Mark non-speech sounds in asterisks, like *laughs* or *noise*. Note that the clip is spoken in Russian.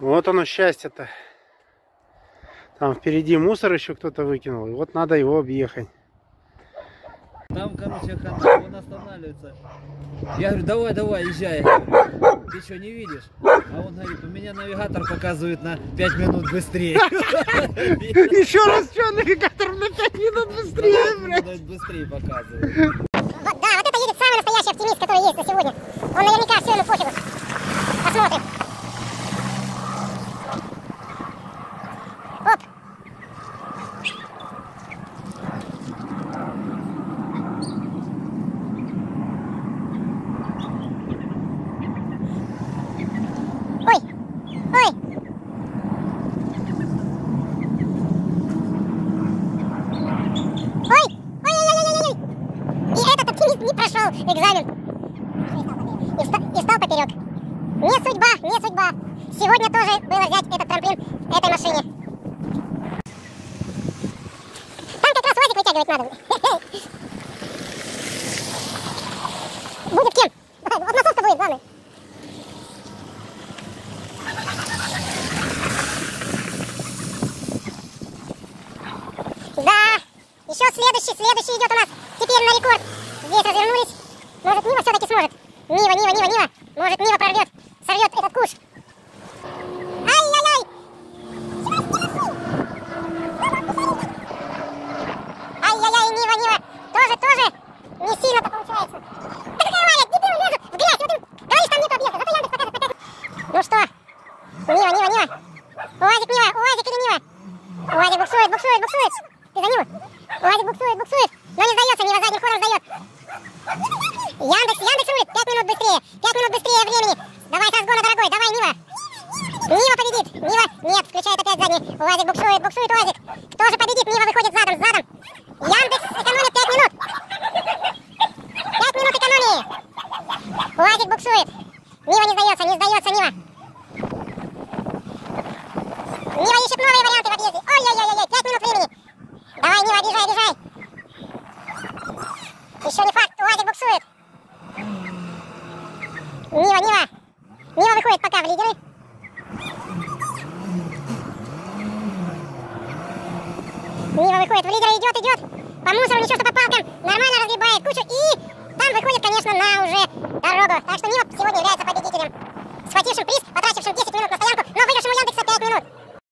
Вот оно счастье-то. Там впереди мусор еще кто-то выкинул. И вот надо его объехать. Там, короче, хана, он останавливается. Я говорю, давай, давай, езжай. Говорю, Ты что, не видишь? А он говорит, у меня навигатор показывает на 5 минут быстрее. *laughs* Еще раз что, навигатор на 5 минут быстрее, блядь. Быстрее показывает. Не прошел экзамен. И встал, и встал поперек. Не судьба, не судьба. Сегодня тоже было взять этот трамплин этой машине. Там как раз УАЗик вытягивать надо. *laughs* Будет кем? Вот насос-то будет, главное. Да, еще следующий, следующий идет у нас. Теперь на рекорд. Здесь развернулись. Может, Нива все-таки сможет. Нива, Нива, Нива, Нива. Может, Нива прорвет. Сорвет этот куш. Ай-яй-яй. Ай-яй-яй, Нива, Нива. Тоже, тоже. Не сильно-то получается. Ну что? Нива, Нива, Нива. УАЗик, Нива, УАЗик или Нива? УАЗик буксует, буксует, буксует. Ты за Ниву? УАЗик буксует, буксует. Но не сдается, Нива задним ходом сдает. Яндекс, Яндекс рулит. Пять минут быстрее. Пять минут быстрее времени. Давай с разгона, дорогой. Давай, Нива. Нива победит. Нива. Нет, включает опять задний. УАЗик буксует, буксует УАЗик. Кто же победит? Нива выходит задом, задом. Яндекс экономит пять минут. Пять минут экономии. УАЗик буксует. Нива не сдается, не сдается Нива. Нива ищет новые варианты в объезде. Ой-ой-ой-ой, пять минут времени. Давай, Нива, обижай, обижай. Еще не факт, УАЗик буксует. Нива, Нива. Нива выходит пока в лидеры. Нива выходит в лидеры, идет, идет. По мусору ничего, что по палкам. Нормально разгребает кучу. И там выходит, конечно, на уже дорогу. Так что Нива сегодня